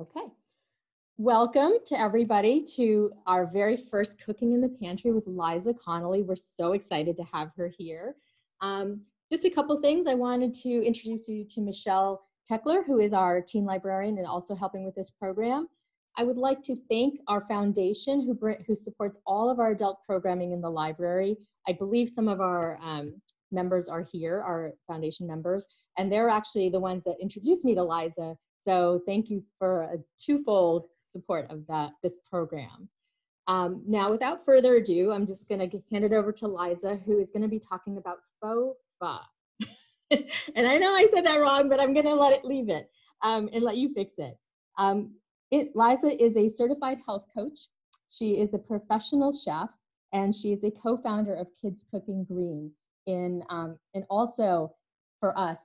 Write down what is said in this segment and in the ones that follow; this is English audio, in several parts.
Okay. Welcome to everybody to our very first Cooking in the Pantry with Liza Connolly. We're so excited to have her here. Um, just a couple things. I wanted to introduce you to Michelle Techler, who is our teen librarian and also helping with this program. I would like to thank our foundation who, who supports all of our adult programming in the library. I believe some of our um, members are here, our foundation members, and they're actually the ones that introduced me to Liza. So thank you for a twofold support of that this program. Um, now, without further ado, I'm just going to hand it over to Liza, who is going to be talking about pas. and I know I said that wrong, but I'm going to let it leave it um, and let you fix it. Um, it. Liza is a certified health coach. She is a professional chef, and she is a co-founder of Kids Cooking Green. In um, and also for us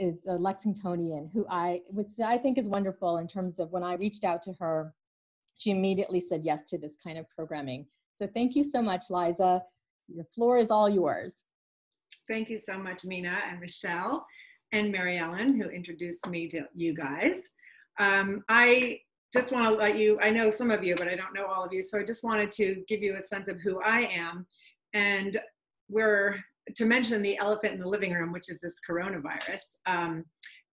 is a Lexingtonian who I, which I think is wonderful in terms of when I reached out to her, she immediately said yes to this kind of programming. So thank you so much, Liza. Your floor is all yours. Thank you so much, Mina and Michelle and Mary Ellen, who introduced me to you guys. Um, I just want to let you, I know some of you, but I don't know all of you. So I just wanted to give you a sense of who I am. And we're to mention the elephant in the living room, which is this coronavirus. Um,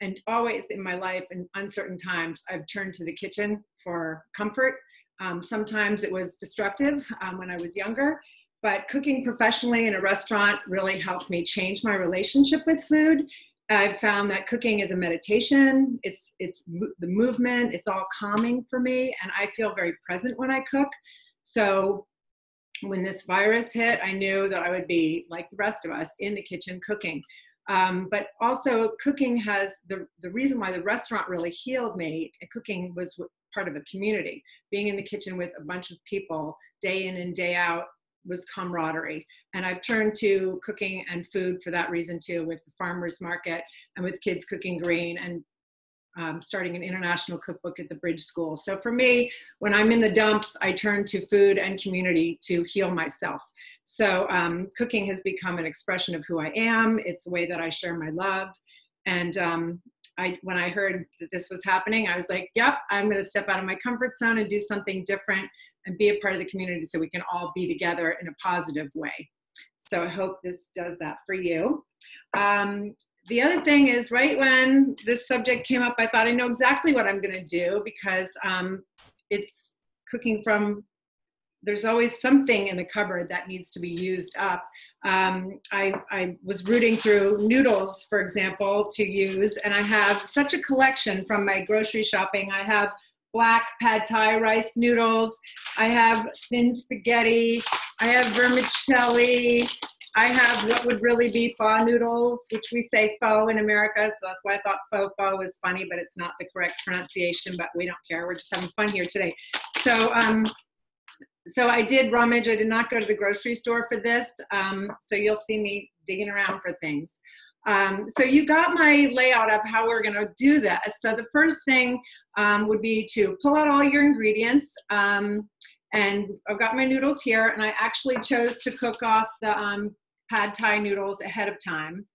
and always in my life, in uncertain times, I've turned to the kitchen for comfort. Um, sometimes it was destructive um, when I was younger, but cooking professionally in a restaurant really helped me change my relationship with food. I've found that cooking is a meditation. It's it's the movement. It's all calming for me, and I feel very present when I cook. So when this virus hit, I knew that I would be like the rest of us in the kitchen cooking. Um, but also, cooking has the, the reason why the restaurant really healed me. Cooking was part of a community. Being in the kitchen with a bunch of people day in and day out was camaraderie. And I've turned to cooking and food for that reason too, with the farmers market and with Kids Cooking Green and um, starting an international cookbook at the Bridge School. So for me, when I'm in the dumps, I turn to food and community to heal myself. So um, cooking has become an expression of who I am. It's a way that I share my love. And um, I, when I heard that this was happening, I was like, yep, I'm going to step out of my comfort zone and do something different and be a part of the community so we can all be together in a positive way. So I hope this does that for you. Um, the other thing is right when this subject came up i thought i know exactly what i'm going to do because um, it's cooking from there's always something in the cupboard that needs to be used up. Um, I, I was rooting through noodles for example to use and i have such a collection from my grocery shopping. I have black pad thai rice noodles. I have thin spaghetti. I have vermicelli I have what would really be pho noodles, which we say pho in America, so that's why I thought faux pho was funny, but it's not the correct pronunciation, but we don't care. We're just having fun here today. So, um, so I did rummage. I did not go to the grocery store for this, um, so you'll see me digging around for things. Um, so you got my layout of how we're gonna do this. So the first thing um, would be to pull out all your ingredients. Um, and I've got my noodles here and I actually chose to cook off the um, pad thai noodles ahead of time.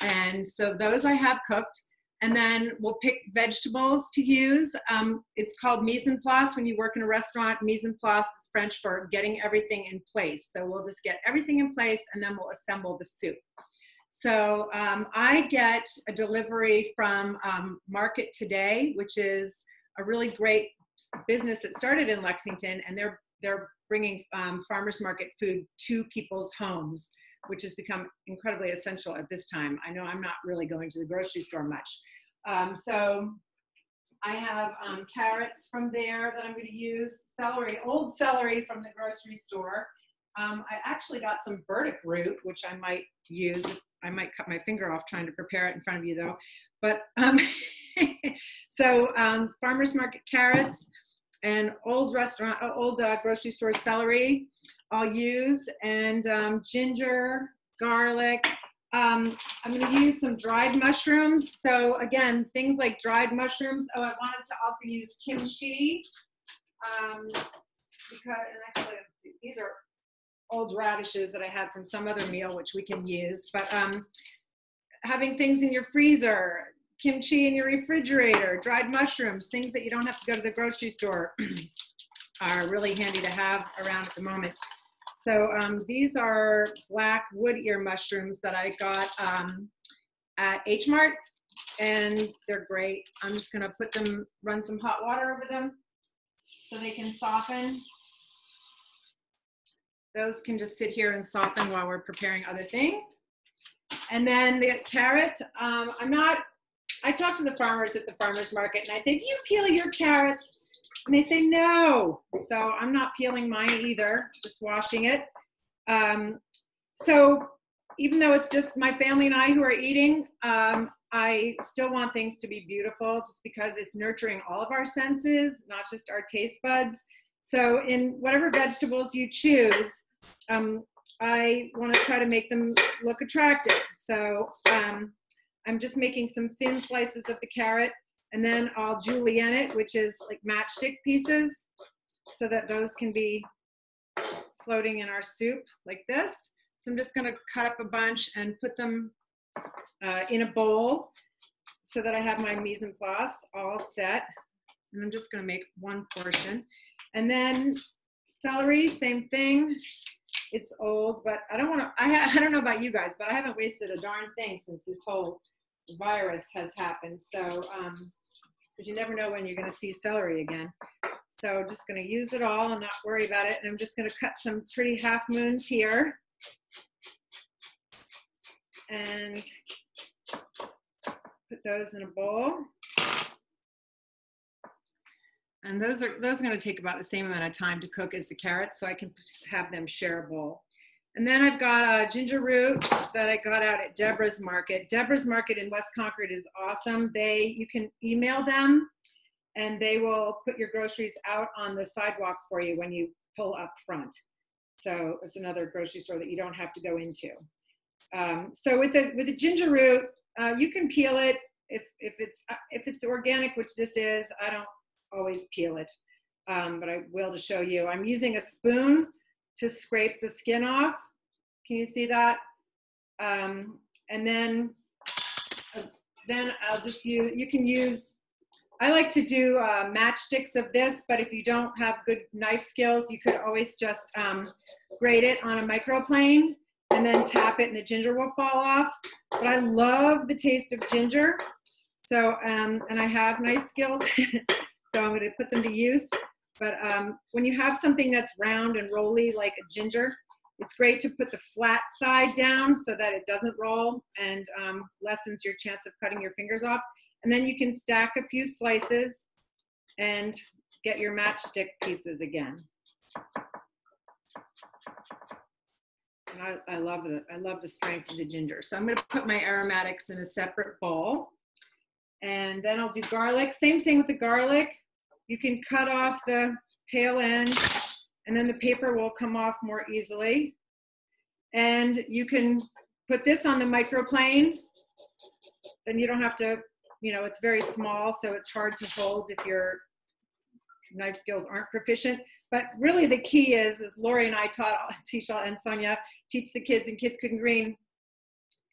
And so those I have cooked. And then we'll pick vegetables to use. Um, it's called mise en place when you work in a restaurant. Mise en place is French for getting everything in place. So we'll just get everything in place and then we'll assemble the soup. So um, I get a delivery from um, Market Today, which is a really great business that started in Lexington, and they're they're bringing um, farmers market food to people's homes which has become incredibly essential at this time. I know I'm not really going to the grocery store much. Um, so I have um, carrots from there that I'm going to use, celery, old celery from the grocery store. Um, I actually got some burdock root, which I might use. I might cut my finger off trying to prepare it in front of you though. But um, so um, farmer's market carrots and old restaurant, uh, old uh, grocery store celery. I'll use, and um, ginger, garlic. Um, I'm to use some dried mushrooms. So again, things like dried mushrooms. Oh, I wanted to also use kimchi. Um, because, actually, these are old radishes that I had from some other meal, which we can use. But um, having things in your freezer, kimchi in your refrigerator, dried mushrooms, things that you don't have to go to the grocery store are really handy to have around at the moment. So um, these are black wood ear mushrooms that I got um, at H Mart, and they're great. I'm just gonna put them, run some hot water over them so they can soften. Those can just sit here and soften while we're preparing other things. And then the carrot, um, I'm not, I talk to the farmers at the farmer's market and I say, do you peel your carrots? And they say, no. So I'm not peeling mine either, just washing it. Um, so even though it's just my family and I who are eating, um, I still want things to be beautiful just because it's nurturing all of our senses, not just our taste buds. So in whatever vegetables you choose, um, I want to try to make them look attractive. So um, I'm just making some thin slices of the carrot and then I'll julienne it, which is like matchstick pieces so that those can be floating in our soup like this. So I'm just gonna cut up a bunch and put them uh, in a bowl so that I have my mise en place all set. And I'm just gonna make one portion. And then celery, same thing. It's old, but I don't wanna, I, I don't know about you guys, but I haven't wasted a darn thing since this whole virus has happened. So, um, because you never know when you're gonna see celery again. So just gonna use it all and not worry about it. And I'm just gonna cut some pretty half moons here and put those in a bowl. And those are those are going to take about the same amount of time to cook as the carrots, so I can have them share a bowl. And then I've got a ginger root that I got out at Deborah's Market. Deborah's Market in West Concord is awesome. They you can email them, and they will put your groceries out on the sidewalk for you when you pull up front. So it's another grocery store that you don't have to go into. Um, so with the with the ginger root, uh, you can peel it if if it's uh, if it's organic, which this is. I don't always peel it, um, but I will to show you. I'm using a spoon to scrape the skin off. Can you see that? Um, and then uh, then I'll just use. You can use. I like to do uh, matchsticks of this, but if you don't have good knife skills, you could always just um, grate it on a microplane and then tap it and the ginger will fall off. But I love the taste of ginger. So, um, and I have nice skills, so I'm gonna put them to use. But um, when you have something that's round and rolly like a ginger, it's great to put the flat side down so that it doesn't roll and um, lessens your chance of cutting your fingers off. And then you can stack a few slices and get your matchstick pieces again. And I, I love the I love the strength of the ginger. So I'm going to put my aromatics in a separate bowl. And then I'll do garlic. Same thing with the garlic. You can cut off the tail end and then the paper will come off more easily. And you can put this on the microplane. Then you don't have to, you know, it's very small, so it's hard to hold if your knife skills aren't proficient. But really the key is, is Lori and I taught, Tisha and Sonia teach the kids in Kids Cooking Green,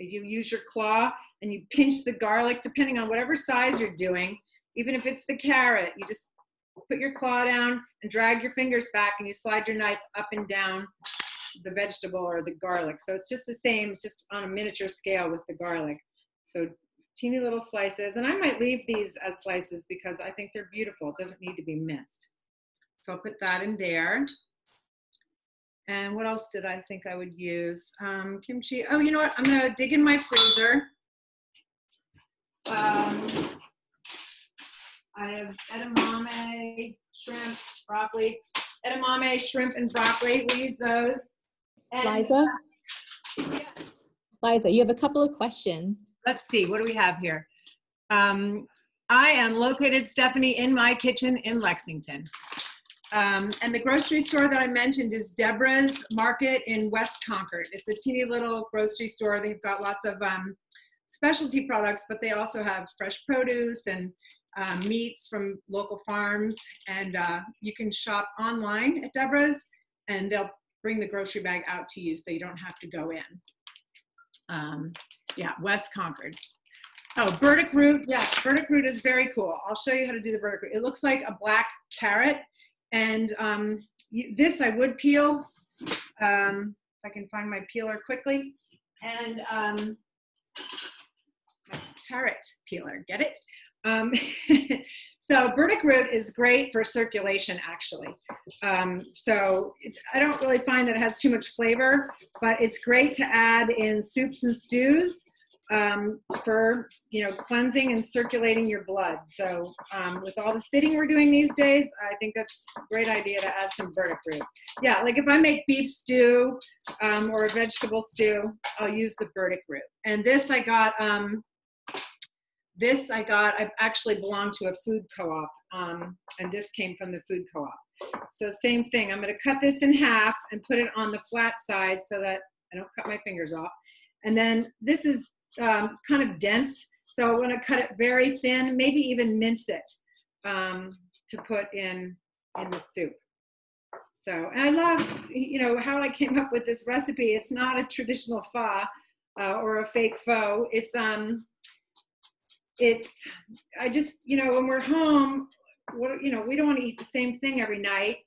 if you use your claw and you pinch the garlic, depending on whatever size you're doing, even if it's the carrot, you just put your claw down and drag your fingers back and you slide your knife up and down the vegetable or the garlic. So it's just the same, it's just on a miniature scale with the garlic. So teeny little slices, and I might leave these as slices because I think they're beautiful. It doesn't need to be minced. So I'll put that in there. And what else did I think I would use? Um, kimchi. Oh, you know what? I'm going to dig in my freezer. Um, I have edamame, shrimp, broccoli. Edamame, shrimp, and broccoli. We use those. And, Liza? Yeah. Liza, you have a couple of questions. Let's see. What do we have here? Um, I am located, Stephanie, in my kitchen in Lexington. Um, and the grocery store that I mentioned is Deborah's Market in West Concord. It's a teeny little grocery store. They've got lots of um, specialty products, but they also have fresh produce and uh, meats from local farms. And uh, you can shop online at Deborah's and they'll bring the grocery bag out to you so you don't have to go in. Um, yeah, West Concord. Oh, burdock root. Yes, burdock root is very cool. I'll show you how to do the burdock root. It looks like a black carrot. And um, you, this I would peel. Um, if I can find my peeler quickly. And um, carrot peeler, get it? Um, so burdock root is great for circulation, actually. Um, so it, I don't really find that it has too much flavor, but it's great to add in soups and stews um, for you know cleansing and circulating your blood. So um, with all the sitting we're doing these days, I think that's a great idea to add some burdock root. Yeah, like if I make beef stew um, or a vegetable stew, I'll use the burdock root. And this I got. This I got. I actually belong to a food co-op, um, and this came from the food co-op. So same thing. I'm going to cut this in half and put it on the flat side so that I don't cut my fingers off. And then this is um, kind of dense. So I want to cut it very thin, maybe even mince it um, to put in in the soup. So, and I love, you know, how I came up with this recipe. It's not a traditional pho uh, or a fake pho. It's, um, it's, I just, you know, when we're home, what, you know, we don't want to eat the same thing every night.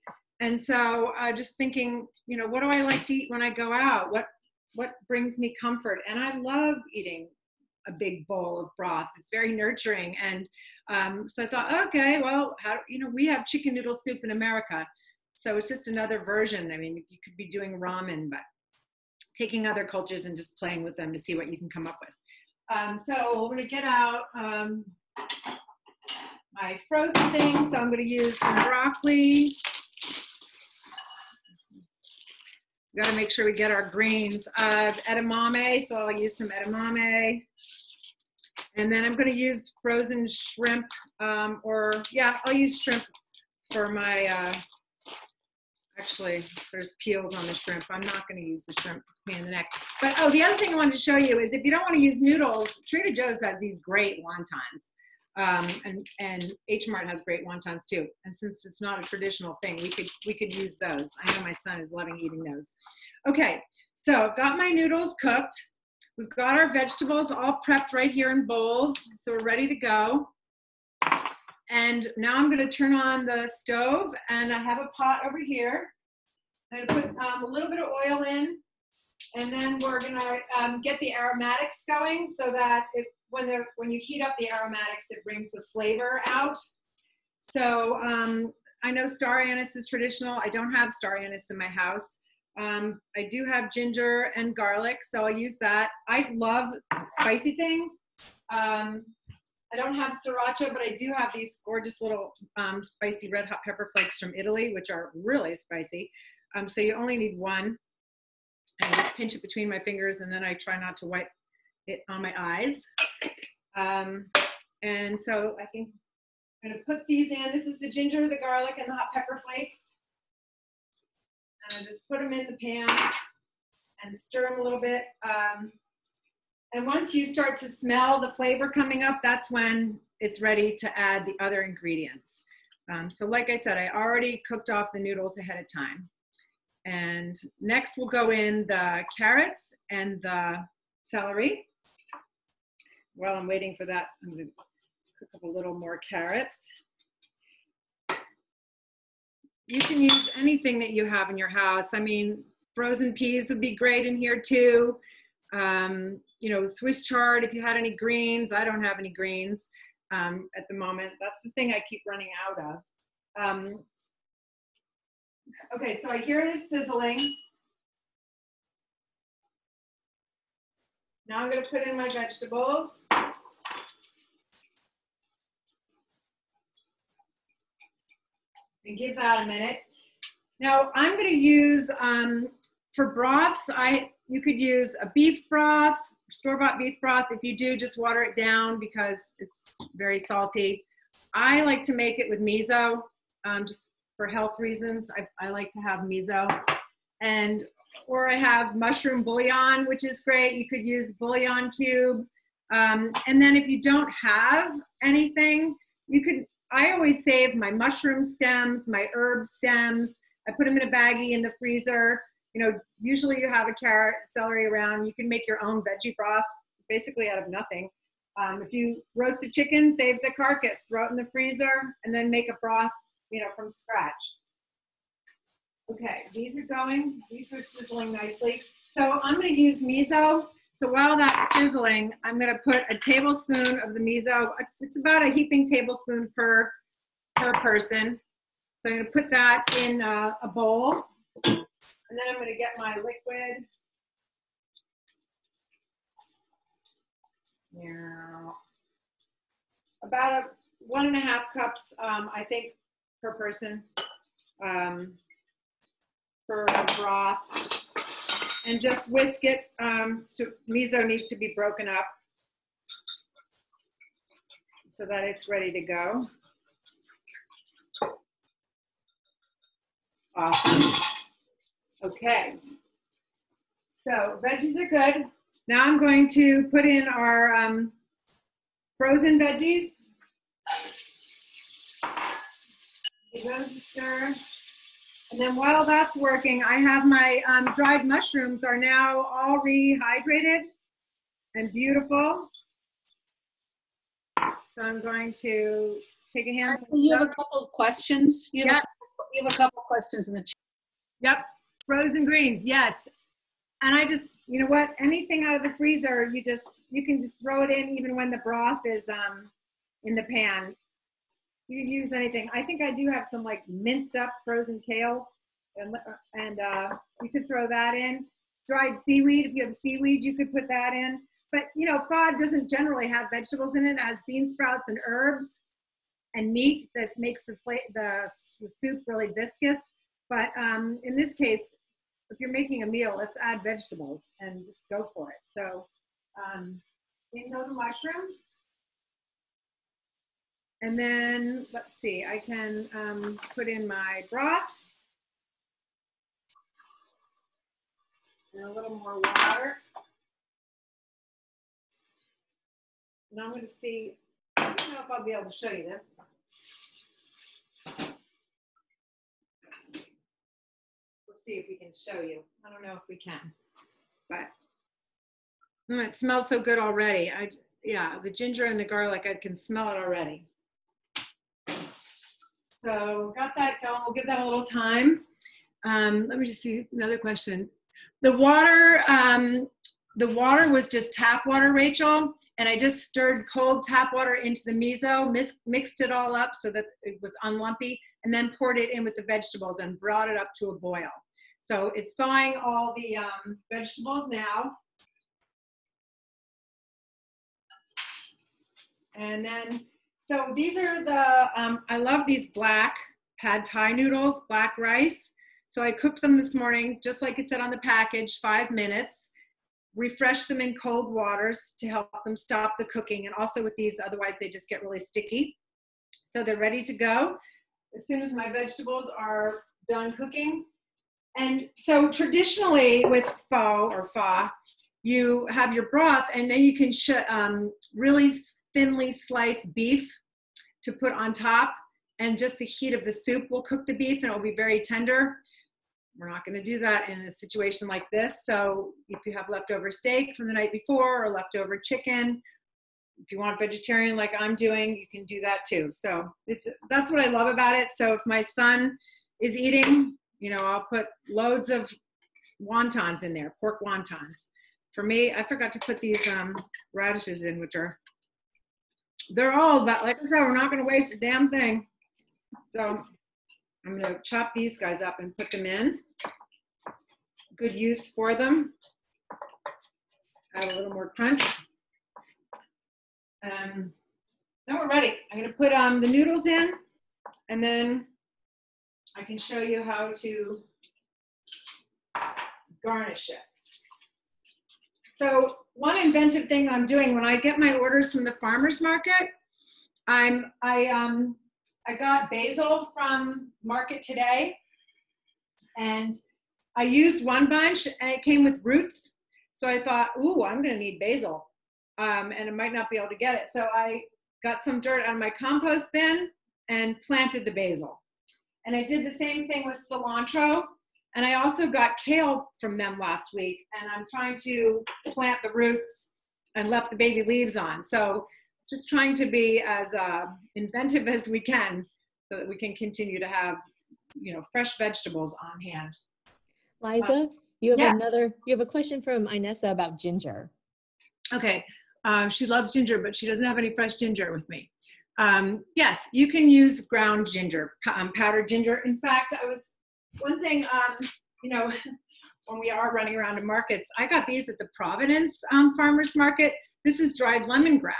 And so uh, just thinking, you know, what do I like to eat when I go out? What what brings me comfort? And i love eating a big bowl of broth. It's very nurturing. And um, so i thought okay well how you know we have chicken noodle soup in america. So it's just another version. I mean you could be doing ramen but taking other cultures and just playing with them to see what you can come up with um, so we're to get out um, my frozen things so i'm going to use some broccoli we got to make sure we get our greens. Uh, edamame, so I'll use some edamame. And then I'm going to use frozen shrimp, um, or yeah, I'll use shrimp for my, uh, actually, there's peels on the shrimp. I'm not going to use the shrimp in the neck. But oh, the other thing I wanted to show you is if you don't want to use noodles, Trader Joe's has these great wontons. Um, and and H Mart has great wontons too. And since it's not a traditional thing, we could we could use those. I know my son is loving eating those. Okay, so got my noodles cooked. We've got our vegetables all prepped right here in bowls, so we're ready to go. And now I'm going to turn on the stove, and I have a pot over here. I'm to put um, a little bit of oil in, and then we're going to um, get the aromatics going so that it when when you heat up the aromatics, it brings the flavor out. So um, I know star anise is traditional. I don't have star anise in my house. Um, I do have ginger and garlic, so I'll use that. I love spicy things. Um, I don't have sriracha, but I do have these gorgeous little um, spicy red hot pepper flakes from Italy, which are really spicy. Um, so you only need one. I just pinch it between my fingers, and then I try not to wipe it on my eyes. Um, and so I think I'm gonna put these in. This is the ginger, the garlic, and the hot pepper flakes. And I just put them in the pan and stir them a little bit. Um, and once you start to smell the flavor coming up, that's when it's ready to add the other ingredients. Um, so like I said, I already cooked off the noodles ahead of time. And next we'll go in the carrots and the celery while I'm waiting for that, I'm going to cook up a little more carrots. You can use anything that you have in your house. I mean, frozen peas would be great in here too. Um, you know, Swiss chard, if you had any greens. I don't have any greens um, at the moment. That's the thing I keep running out of. Um, okay, so I hear this sizzling. Now I'm going to put in my vegetables. And give that a minute. Now I'm going to use, um, for broths, I you could use a beef broth, store-bought beef broth. If you do, just water it down because it's very salty. I like to make it with miso, um, just for health reasons. I, I like to have miso. And or I have mushroom bouillon, which is great. You could use bouillon cube. Um, and then if you don't have anything, you could, I always save my mushroom stems, my herb stems. I put them in a baggie in the freezer. You know, usually you have a carrot, celery around. You can make your own veggie broth, basically out of nothing. Um, if you roast a chicken, save the carcass, throw it in the freezer, and then make a broth, you know, from scratch. Okay, these are going, these are sizzling nicely. So I'm gonna use miso. So while that's sizzling, I'm gonna put a tablespoon of the miso. It's, it's about a heaping tablespoon per, per person. So I'm gonna put that in uh, a bowl. And then I'm gonna get my liquid. Yeah. About a one and a half cups, um, I think, per person. Um, for broth and just whisk it. Um, so miso needs to be broken up so that it's ready to go. Awesome. Okay. So veggies are good. Now I'm going to put in our um, frozen veggies. Give those a stir. And then while that's working, I have my um, dried mushrooms are now all rehydrated and beautiful. So I'm going to take a handful. You have a couple of questions? You have, Yeah. a, couple, you have a couple of questions in the chat. Yep, frozen greens, yes. And I just, you know what, anything out of the freezer, you just, you can just throw it in even when the broth is um, in the pan. You can use anything. I think I do have some like minced up frozen kale and, and uh, you could throw that in. Dried seaweed, if you have seaweed, you could put that in. But you know, pho doesn't generally have vegetables in it. Has bean sprouts and herbs and meat that makes the, the, the soup really viscous. But um, in this case, if you're making a meal, let's add vegetables and just go for it. So um, in those mushrooms. And then, let's see, I can um, put in my broth. And a little more water. And I'm going to see, I don't know if I'll be able to show you this. We'll see if we can show you. I don't know if we can, but Mm, it smells so good already. I yeah, the ginger and the garlic, I can smell it already. So got that going. We'll give that a little time. Um, let me just see another question. The water, um, the water was just tap water, Rachel, and I just stirred cold tap water into the miso, mix, mixed it all up so that it was unlumpy, and then poured it in with the vegetables and brought it up to a boil. So it's thawing all the um, vegetables now. And then, so these are the, um, I love these black pad thai noodles, black rice. So I cooked them this morning, just like it said on the package, five minutes. Refresh them in cold waters to help them stop the cooking. And also with these, otherwise they just get really sticky. So they're ready to go. As soon as my vegetables are done cooking. And so traditionally with pho or pho, you have your broth and then you can sh- um, really thinly slice beef to put on top and just the heat of the soup will cook the beef and it will be very tender. We're not going to do that in a situation like this. So if you have leftover steak from the night before or leftover chicken, if you want vegetarian like I'm doing, you can do that too. So it's that's what I love about it. So if my son is eating, you know, I'll put loads of wontons in there, pork wontons. For me, I forgot to put these um, radishes in, which are they're all about, like I said, we're not gonna waste a damn thing. So I'm gonna chop these guys up and put them in. Good use for them. Add a little more crunch. Um, now we're ready. I'm gonna put um, the noodles in and then I can show you how to garnish it. So one inventive thing I'm doing when I get my orders from the farmers market, I'm I um I got basil from market today, and I used one bunch and it came with roots. So I thought, ooh, I'm gonna need basil, um, and I might not be able to get it. So I got some dirt out of my compost bin and planted the basil. And I did the same thing with cilantro. And I also got kale from them last week, and I'm trying to plant the roots and left the baby leaves on. So just trying to be as uh, inventive as we can so that we can continue to have, you know, fresh vegetables on hand. Liza, you have yeah. another, you have a question from Inessa about ginger. Okay, um, she loves ginger, but she doesn't have any fresh ginger with me. Um, yes, you can use ground ginger, um, powdered ginger. In fact, I was, one thing, um, you know, when we are running around to markets, I got these at the Providence um, Farmers Market. This is dried lemongrass.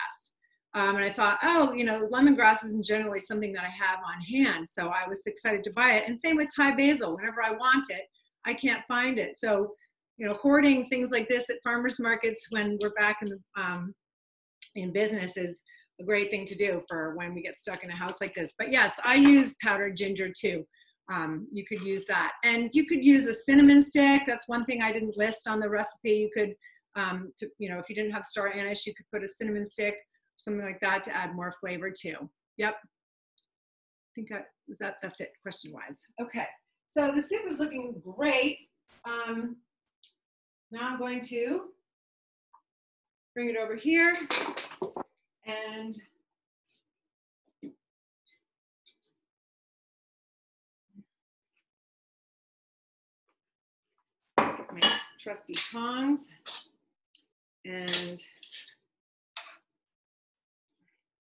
Um, and I thought, oh, you know, lemongrass isn't generally something that I have on hand. So I was excited to buy it. And same with Thai basil. Whenever I want it, I can't find it. So, you know, hoarding things like this at farmers markets when we're back in the um, in business is a great thing to do for when we get stuck in a house like this. But yes, I use powdered ginger too. Um, you could use that, and you could use a cinnamon stick. That's one thing I didn't list on the recipe. You could, um, to, you know, if you didn't have star anise, you could put a cinnamon stick, something like that, to add more flavor too. Yep. I think I, is that that's it question wise. Okay. So the soup is looking great. Um, now I'm going to bring it over here and my trusty tongs and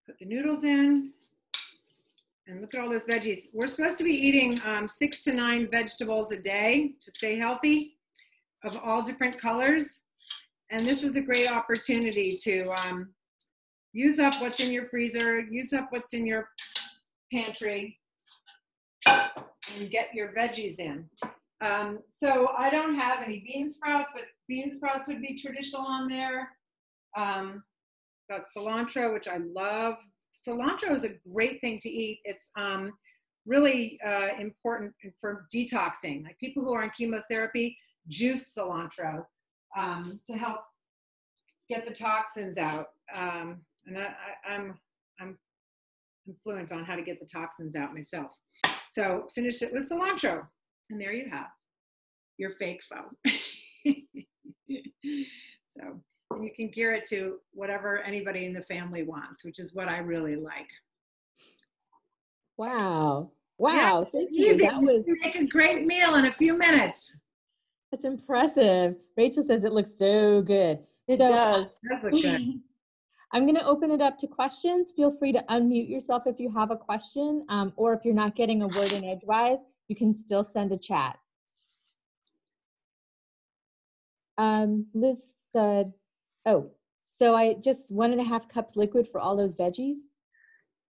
put the noodles in. And look at all those veggies. We're supposed to be eating um, six to nine vegetables a day to stay healthy of all different colors. And this is a great opportunity to um, use up what's in your freezer, use up what's in your pantry, and get your veggies in. Um, so I don't have any bean sprouts, but bean sprouts would be traditional on there. Um, got cilantro, which I love. Cilantro is a great thing to eat. It's um, really uh, important for detoxing. Like people who are on chemotherapy, juice cilantro um, to help get the toxins out. Um, and I, I, I'm I'm I'm fluent on how to get the toxins out myself. So finish it with cilantro, and there you have your fake pho. so and you can gear it to whatever anybody in the family wants, which is what I really like. Wow. Wow. Yeah, Thank you. Easy. That was You make a great meal in a few minutes. that's impressive. Rachel says it looks so good. It So- does. That look good. I'm going to open it up to questions. Feel free to unmute yourself if you have a question, um, or if you're not getting a word in edgewise, you can still send a chat. Um, Liz said, oh, so I just one and a half cups liquid for all those veggies?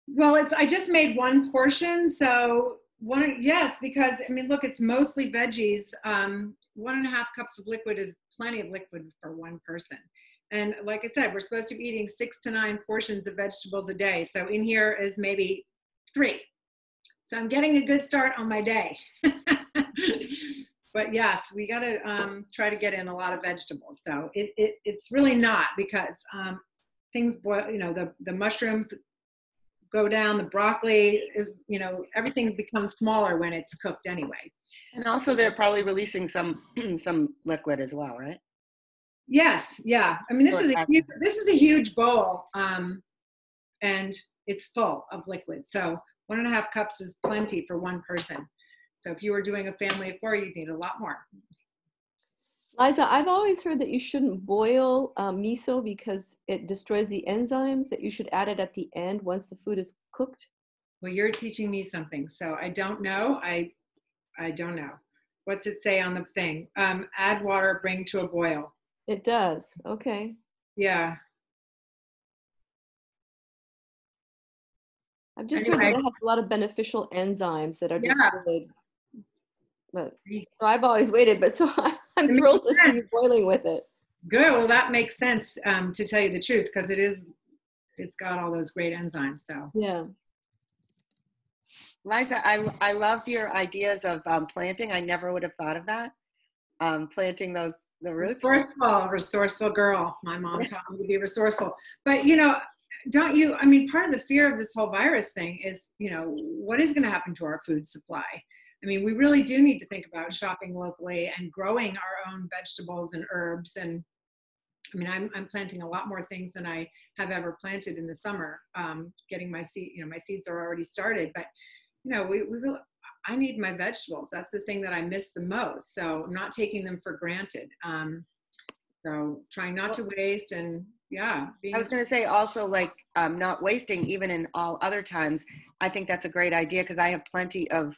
Well, it's I just made one portion, so one yes, because I mean, look, it's mostly veggies. Um, one and a half cups of liquid is plenty of liquid for one person. And like I said, we're supposed to be eating six to nine portions of vegetables a day. So in here is maybe three. So I'm getting a good start on my day. but yes, we got to um, try to get in a lot of vegetables. So it, it it's really not because um, things boil. You know, the the mushrooms go down. The broccoli is, you know, everything becomes smaller when it's cooked anyway. And also they're probably releasing some some liquid as well, right? Yes, yeah. I mean, this is a huge, this is a huge bowl, um, and it's full of liquid. So one and a half cups is plenty for one person. So if you were doing a family of four, you'd need a lot more. Liza, I've always heard that you shouldn't boil uh, miso because it destroys the enzymes, that you should add it at the end once the food is cooked. Well, you're teaching me something. So I don't know. I, I don't know. What's it say on the thing? Um, add water, bring to a boil. It does. Okay. Yeah. I've just heard that it has a lot of beneficial enzymes that are Yeah. destroyed. But so I've always waited, but so I'm makes thrilled to see you boiling with it. Good. Well, that makes sense um, to tell you the truth because it is, it's got all those great enzymes. So Yeah. Liza, I, I love your ideas of um, planting. I never would have thought of that. Um, planting those the resourceful, resourceful girl. My mom taught me to be resourceful. But you know, don't you? I mean, part of the fear of this whole virus thing is, you know, what is going to happen to our food supply? I mean, we really do need to think about shopping locally and growing our own vegetables and herbs and I mean, I'm, I'm planting a lot more things than I have ever planted in the summer. Um, getting my seed, you know, my seeds are already started, but you know, we, we really, I need my vegetables. That's the thing that I miss the most. So I'm not taking them for granted. Um, so trying not to waste and yeah. I was going to say also like um, not wasting even in all other times. I think that's a great idea because I have plenty of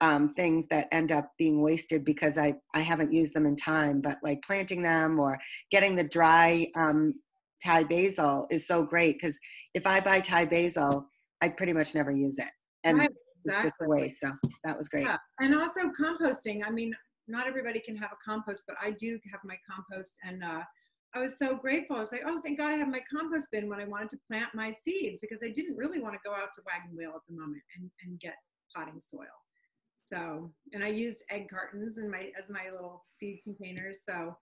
um, things that end up being wasted because I, I haven't used them in time. But like planting them or getting the dry um, Thai basil is so great because if I buy Thai basil, I pretty much never use it. And Right, it's just a exactly. waste. So that was great. Yeah, and also composting. I mean, not everybody can have a compost, but I do have my compost, and uh, I was so grateful. I was like, oh, thank God I have my compost bin when I wanted to plant my seeds because I didn't really want to go out to Wagon Wheel at the moment and, and get potting soil. So, and I used egg cartons in my as my little seed containers. So,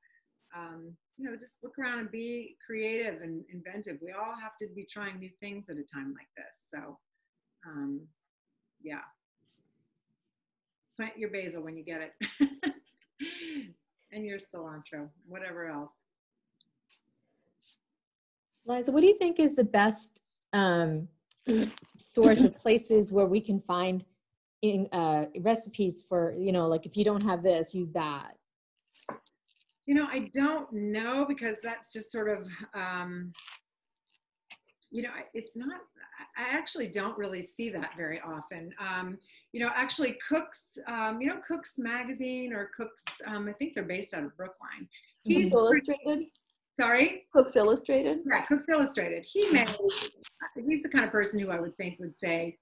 um, you know, just look around and be creative and inventive. We all have to be trying new things at a time like this. So, um, yeah. Plant your basil when you get it. And your cilantro whatever else. Liza, what do you think is the best um, source of places where we can find in uh, recipes for, you know, like if you don't have this, use that. you know i don't know because that's just sort of um, you know it's not i actually don't really see that very often um, you know actually cooks um, you know cooks magazine or cooks um, i think they're based out of brookline he's Cooks pretty- Illustrated. sorry Cooks Illustrated. Yeah, Cooks Illustrated. He made, he's the kind of person who I would think would say,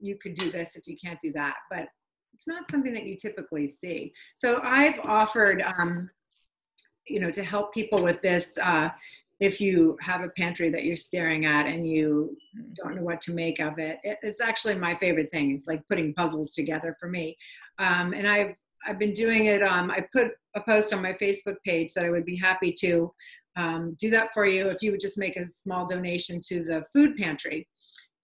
you could do this if you can't do that. But it's not something that you typically see. So I've offered, um, you know, to help people with this. Uh, if you have a pantry that you're staring at and you don't know what to make of it, it it's actually my favorite thing. It's like putting puzzles together for me. Um, and I've I've been doing it. Um, I put a post on my Facebook page that I would be happy to um, do that for you if you would just make a small donation to the food pantry.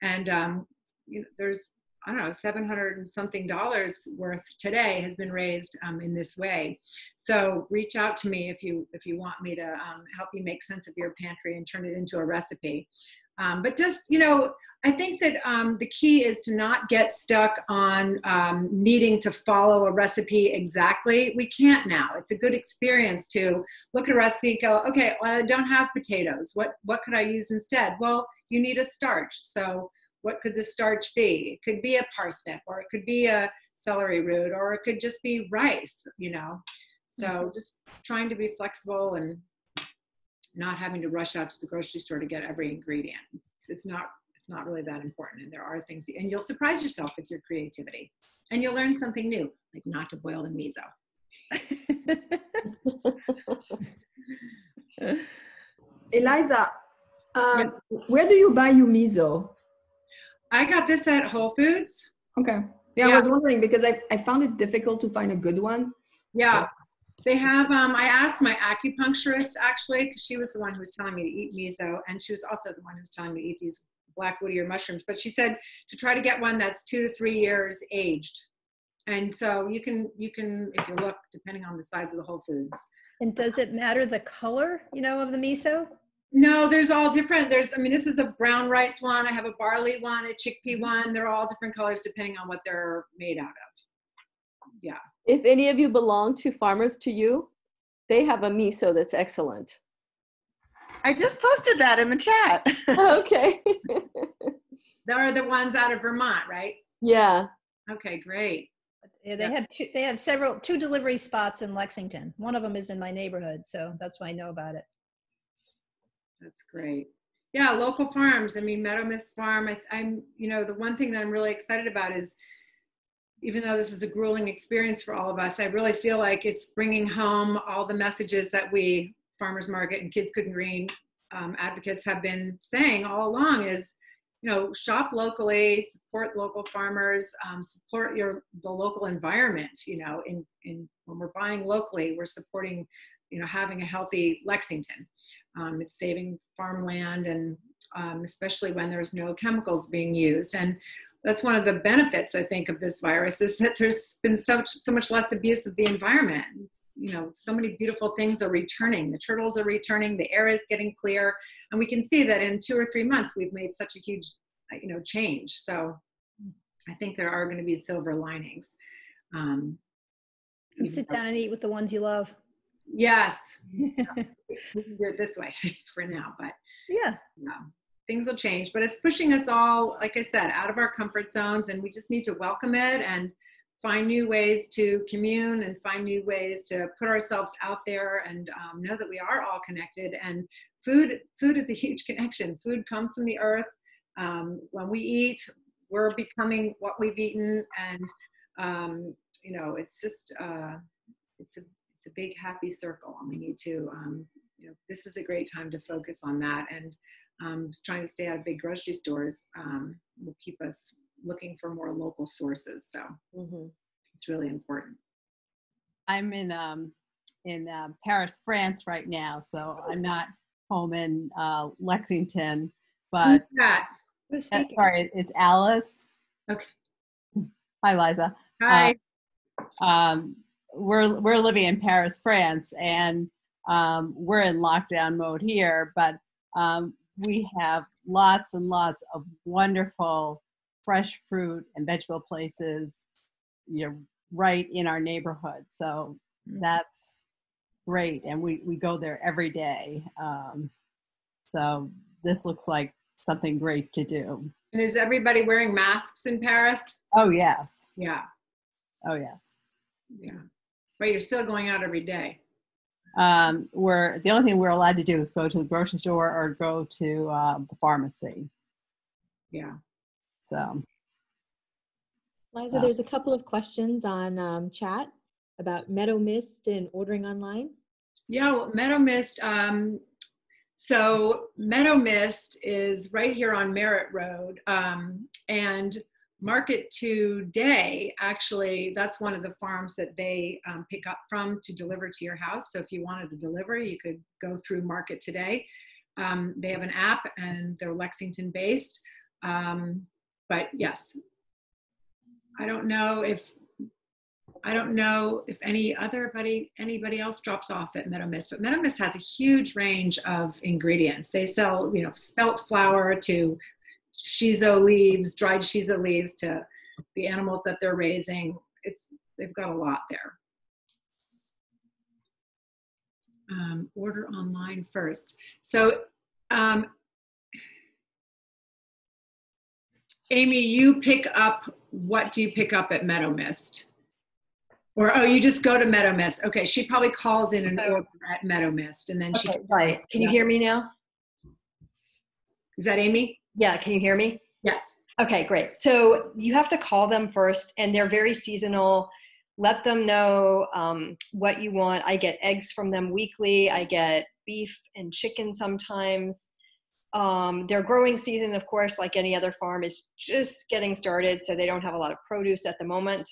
And um, you know, there's I don't know, 700 and something dollars worth today has been raised um, in this way. So reach out to me if you if you want me to um, help you make sense of your pantry and turn it into a recipe. Um, but just you know, I think that um, the key is to not get stuck on um, needing to follow a recipe exactly. We can't now. It's a good experience to look at a recipe and go, okay, well, I don't have potatoes. What what could I use instead? Well, you need a starch. So what could the starch be? It could be a parsnip, or it could be a celery root, or it could just be rice. You know, so just trying to be flexible and not having to rush out to the grocery store to get every ingredient. It's, it's not it's not really that important, and there are things, and you'll surprise yourself with your creativity, and you'll learn something new, like not to boil the miso. Eliza, um, where do you buy your miso? I got this at Whole Foods. Okay. Yeah, Yeah. I was wondering because I, I found it difficult to find a good one. Yeah. They have, um, I asked my acupuncturist actually, because she was the one who was telling me to eat miso, and she was also the one who was telling me to eat these black wood ear mushrooms. But she said to try to get one that's two to three years aged. And so you can, you can, if you look, depending on the size of the Whole Foods. And does it matter the color, you know, of the miso? No, there's all different. There's, I mean, this is a brown rice one. I have a barley one, a chickpea mm-hmm. one. They're all different colors depending on what they're made out of. Yeah. If any of you belong to Farmers to You, they have a miso that's excellent. I just posted that in the chat. okay. They're the ones out of Vermont, right? yeah. Okay, great. Yeah, they Yeah. have two, they have several, two delivery spots in Lexington. One of them is in my neighborhood, so that's why I know about it. That's great. Yeah, local farms. I mean, Meadow Mist Farm. I, I'm, you know, the one thing that I'm really excited about is, even though this is a grueling experience for all of us, I really feel like it's bringing home all the messages that we, Farmers Market and Kids Cooking Green um, advocates, have been saying all along. Is you know, shop locally, support local farmers, um, support your the local environment. You know, in in when we're buying locally, we're supporting, you know, having a healthy Lexington. Um, it's saving farmland and um, especially when there's no chemicals being used. And that's one of the benefits I think of this virus is that there's been so much, so much less abuse of the environment. You know, so many beautiful things are returning. The turtles are returning. The air is getting clear, and we can see that in two or three months we've made such a huge, you know, change. So I think there are going to be silver linings. Um, And sit down and eat with the ones you love. Yes, we can do it this way for now, but Yeah. no, things will change. But it's pushing us all, like I said, out of our comfort zones, and we just need to welcome it and find new ways to commune and find new ways to put ourselves out there and um, know that we are all connected. And food, food is a huge connection. Food comes from the earth. Um, when we eat, we're becoming what we've eaten, and um, you know, it's just uh, it's a it's a big happy circle, and we need to. Um, you know, this is a great time to focus on that, and um, trying to stay out of big grocery stores um, will keep us looking for more local sources. So Mhm. it's really important. I'm in um in um, Paris, France right now, so I'm not home in uh, Lexington. But Who's uh, speaking? sorry, it's Alice. Okay. Hi, Liza. hi. Um, we're we're living in Paris, France, and um, we're in lockdown mode here. But um, we have lots and lots of wonderful fresh fruit and vegetable places, you know, right in our neighborhood. So that's great, and we we go there every day. Um, so this looks like something great to do. and is everybody wearing masks in Paris? Oh yes, Yeah, oh yes. yeah. But you're still going out every day. um, we're the only thing we're allowed to do is go to the grocery store or go to um, the pharmacy. Yeah. So Liza, Yeah. there's a couple of questions on um, chat about Meadow Mist and ordering online. Yeah, well, Meadow Mist. Um, so Meadow Mist is right here on Merritt Road, um, and Market Today. Actually, that's one of the farms that they um, pick up from to deliver to your house. So if you wanted to deliver, you could go through Market Today. Um, they have an app, and they're Lexington based. Um, but yes, I don't know if I don't know if any other buddy, anybody else drops off at Meadow Mist, but Meadow Mist has a huge range of ingredients. They sell, you know, spelt flour to shiso leaves, dried shiso leaves to the animals that they're raising. It's they've got a lot there. Um, order online first. So, um, Amy, you pick up. What do you pick up at Meadow Mist? Or oh, you just go to Meadow Mist. Okay, she probably calls in an order at Meadow Mist, and then she Okay, right. Can you hear me now? is that Amy? Yeah, can you hear me? Yes. Okay, great. So you have to call them first, and they're very seasonal. Let them know um, what you want. I get eggs from them weekly. I get beef and chicken sometimes. Um, their growing season, of course, like any other farm, is just getting started, so they don't have a lot of produce at the moment.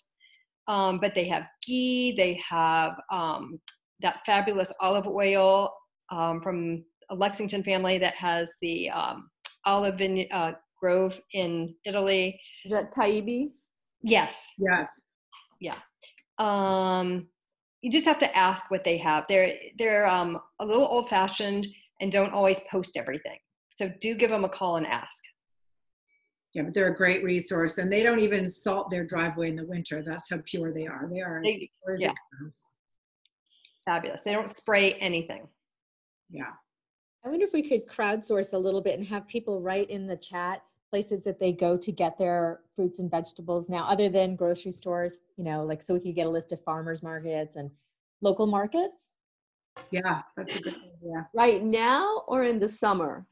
Um, but they have ghee. They have um, that fabulous olive oil um, from a Lexington family that has the um, olive vine- uh, grove in Italy. Is that Taibi? Yes. Yes. Yeah. Um, you just have to ask what they have. They're they're um, a little old fashioned and don't always post everything. So do give them a call and ask. Yeah, but they're a great resource, and they don't even salt their driveway in the winter. That's how pure they are. They are as They- pure as yeah. Fabulous. They don't spray anything. Yeah. I wonder if we could crowdsource a little bit and have people write in the chat places that they go to get their fruits and vegetables now, other than grocery stores, you know, like so we could get a list of farmers markets and local markets. Yeah, that's a good idea. Right now or in the summer?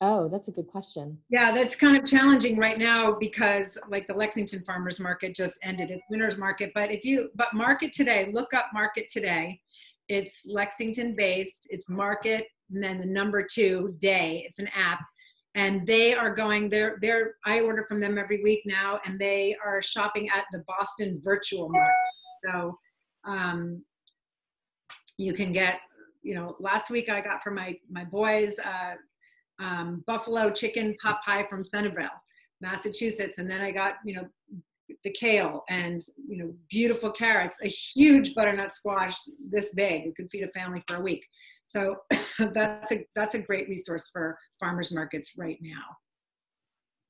Oh, that's a good question. Yeah, that's kind of challenging right now because like the Lexington Farmers Market just ended its winter's market. But if you but Market Today, look up Market Today. It's Lexington based. It's Market and then the number two day. It's an app. And they are going there. They're I order from them every week now, and they are shopping at the Boston Virtual Market. So um, you can get, you know, last week I got for my my boys uh, um, buffalo chicken pot pie from Centerville. Massachusetts, and then I got you know the kale and you know beautiful carrots, a huge butternut squash this big. You could feed a family for a week. So that's a that's a great resource for farmers markets right now.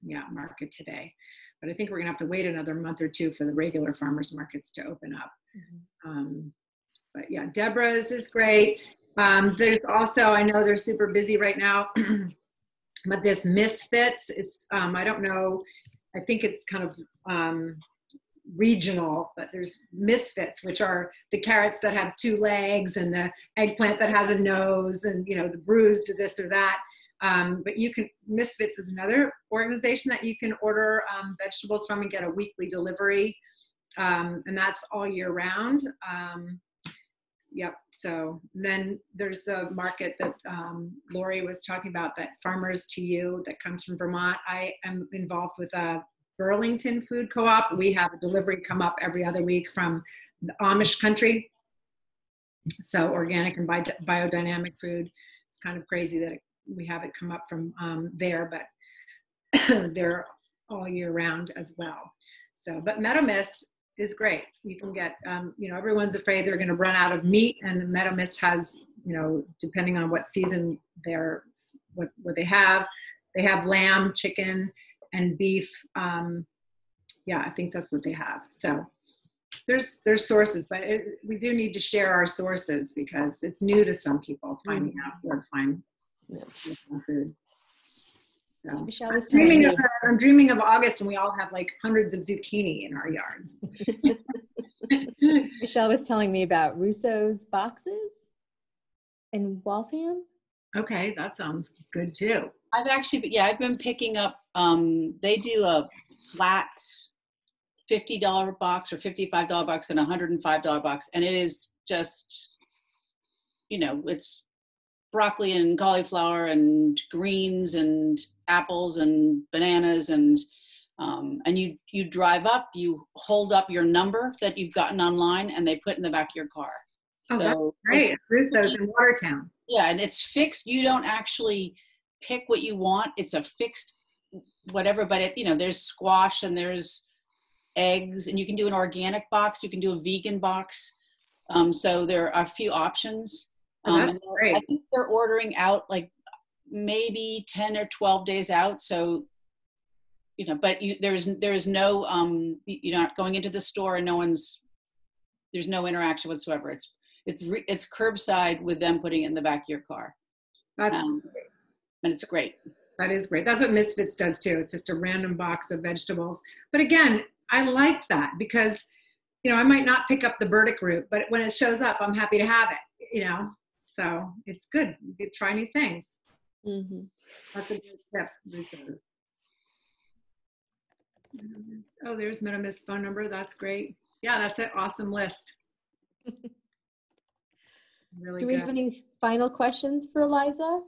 Yeah, market today. But I think we're gonna have to wait another month or two for the regular farmers markets to open up. Um, but yeah, Deborah's is great. Um, there's also, I know they're super busy right now, but this Misfits, it's, um, I don't know, I think it's kind of um, regional, but there's Misfits, which are the carrots that have two legs and the eggplant that has a nose and, you know, the bruised to this or that. Um, but you can, Misfits is another organization that you can order um, vegetables from and get a weekly delivery. Um, and that's all year round. Yep. So then there's the market that um, Lori was talking about, that Farmers to You that comes from Vermont. I am involved with a Burlington Food Co-op. We have a delivery come up every other week from the Amish country. So organic and bi- biodynamic food. It's kind of crazy that we have it come up from um, there, but they're all year round as well. So, but Meadow Mist is great. You can get, um, you know, everyone's afraid they're going to run out of meat, and the Meadow Mist has, you know, depending on what season they're, what what they have, they have lamb, chicken, and beef. Um, yeah, I think that's what they have. So there's there's sources, but it, we do need to share our sources because it's new to some people finding out where to find food. So. Michelle I'm dreaming, of, I'm dreaming of August and we all have like hundreds of zucchini in our yards. Michelle was telling me about Russo's boxes in Waltham. okay, that sounds good too. I've actually, yeah, I've been picking up, um, they do a flat $50 box or $55 box and a $105 box. And it is just, you know, it's broccoli and cauliflower and greens and apples and bananas and um, and you you drive up you hold up your number that you've gotten online and they put in the back of your car. Oh, so Russo's in Watertown. yeah and it's fixed. You don't actually pick what you want. It's a fixed whatever but it you know there's squash and there's eggs and you can do an organic box. You can do a vegan box. Um, so there are a few options um, they're- great. i think they're ordering out like maybe 10 or 12 days out so you know but you there's there's no um you're not going into the store and no one's there's no interaction whatsoever it's it's re, it's curbside with them putting it in the back of your car That's um, and it's great That is great. That's what Misfits does too. It's just a random box of vegetables. But again, I like that because, you know, I might not pick up the burdock root, but when it shows up, I'm happy to have it, you know? So it's good. You could try new things. Mhm. That's a good tip. Russo. Oh, there's Meadow Mist phone number. That's great. Yeah, that's an awesome list. Really Do we good. have any final questions for Eliza?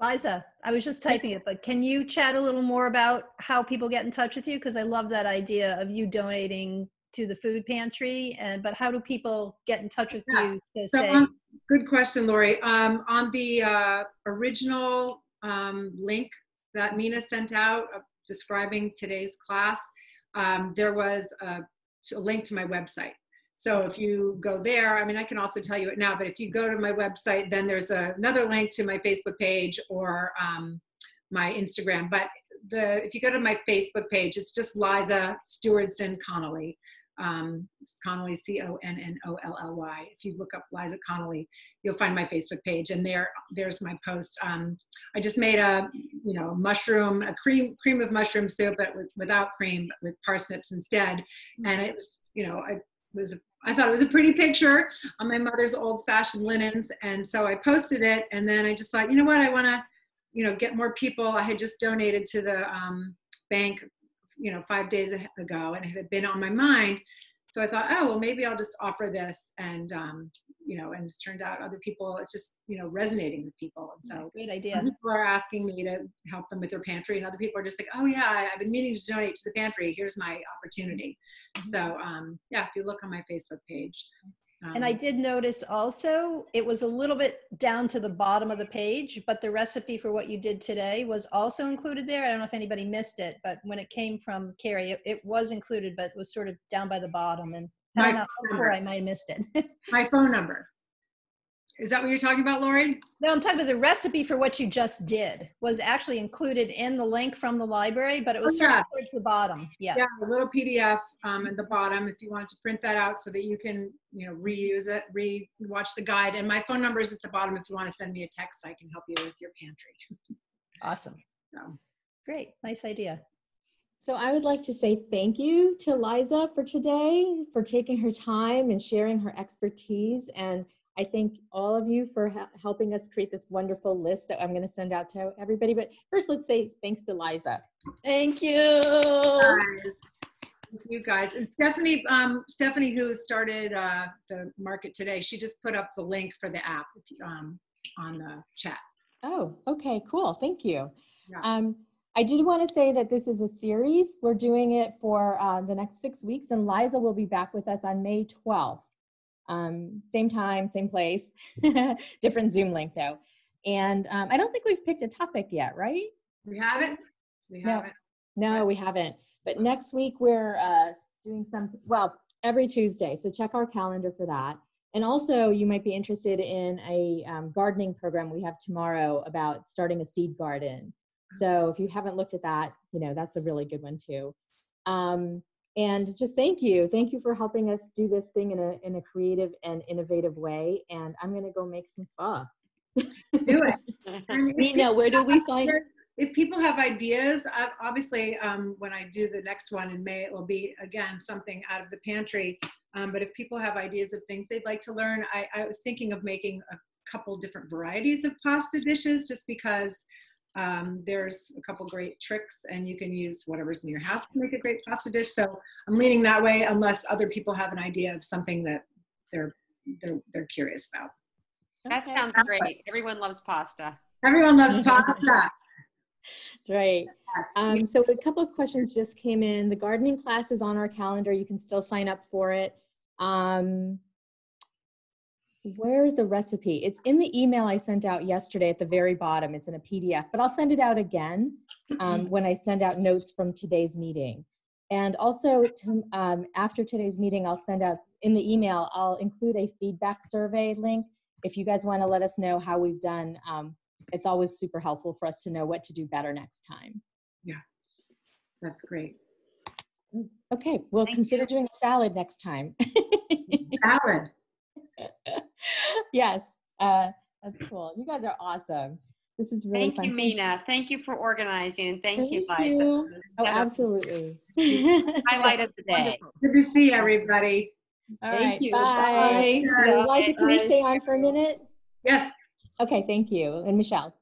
Liza, I was just typing it, but can you chat a little more about how people get in touch with you? Because I love that idea of you donating to the food pantry. And but how do people get in touch with Yeah. you to So, say? um, good question, Lori. Um, on the uh, original um, link that Mina sent out uh, describing today's class, um, there was a, a link to my website. So if you go there, I mean, I can also tell you it now, but if you go to my website, then there's a, another link to my Facebook page or um, my Instagram. But the if you go to my Facebook page, it's just Liza Stewardson Connolly um, Connolly, C O N N O L L Y. If you look up Liza Connolly, you'll find my Facebook page, and there, there's my post. Um, I just made a, you know, mushroom, a cream, cream of mushroom soup, but with, without cream, but with parsnips instead. And it was, you know, I was, I thought it was a pretty picture on my mother's old-fashioned linens, and so I posted it. And then I just thought, you know what, I want to, you know, get more people. I had just donated to the um, bank you know five days ago and it had been on my mind. So i thought oh well maybe i'll just offer this and um, you know and it's turned out other people it's just you know resonating with people. And so Great idea. people are asking me to help them with their pantry and other people are just like oh yeah i've been meaning to donate to the pantry. Here's my opportunity. So um, yeah if you look on my facebook page And I Um, did notice also, it was a little bit down to the bottom of the page, but the recipe for what you did today was also included there. I don't know if anybody missed it, but when it came from Cary, it, it was included, but was sort of down by the bottom and I My phone number. I might have missed it. My phone number. Is that what you're talking about, Lori? No, I'm talking about the recipe for what you just did was actually included in the link from the library, but it was Oh, sort yeah. of towards the bottom. Yeah. Yeah, a little PDF um, at the bottom if you want to print that out so that you can, you know, reuse it, re-watch the guide. And my phone number is at the bottom if you want to send me a text, I can help you with your pantry. Awesome. So, Great. Nice idea. So I would like to say thank you to Liza for today, for taking her time and sharing her expertise. And I thank all of you for hel- helping us create this wonderful list that I'm going to send out to everybody. But first, let's say thanks to Liza. Thank you. guys, thank you guys. And Stephanie, um, Stephanie, who started uh, the market today, she just put up the link for the app if you- um, on the chat. Oh, okay, cool. Thank you. Yeah. Um, I did want to say that this is a series. We're doing it for uh, the next six weeks, and Liza will be back with us on May 12th. Um, same time, same place, different Zoom link though. And um, I don't think we've picked a topic yet, right? We haven't. We No. have it. No, we haven't. But next week we're uh, doing some, well, every Tuesday. So check our calendar for that. And also, you might be interested in a um, gardening program we have tomorrow about starting a seed garden. So if you haven't looked at that, you know, that's a really good one too. Um, and just thank you. Thank you for helping us do this thing in a, in a creative and innovative way. And I'm going to go make some pho. Do it. Nina, where do we find? If people have ideas, ob- obviously, um, when I do the next one in May, it will be again something out of the pantry. Um, but if people have ideas of things they'd like to learn, I, I was thinking of making a couple different varieties of pasta dishes, just because um, there's a couple great tricks, and you can use whatever's in your house to make a great pasta dish. So I'm leaning that way, unless other people have an idea of something that they're they're, they're curious about. That Okay. sounds great. Everyone loves pasta. Everyone loves pasta. Right. Um, so a couple of questions just came in. The gardening class is on our calendar. You can still sign up for it. Um, where is the recipe? It's in the email I sent out yesterday at the very bottom. It's in a PDF, but I'll send it out again um, when I send out notes from today's meeting. And also to, um, after today's meeting, I'll send out in the email, I'll include a feedback survey link. If you guys want to let us know how we've done, um, it's always super helpful for us to know what to do better next time. Yeah, that's great. Okay, we'll Thank consider you. doing a salad next time. Salad. yes, uh, that's cool. You guys are awesome. This is really Thank fun. you, Mina. Thank you for organizing and thank, you, Thank Liza. you. Oh, absolutely. highlight of the day. Good to see everybody. All Thank right, you. Bye. Bye. Liza, can you stay on for a minute? Yes. Okay, thank you. And Michelle.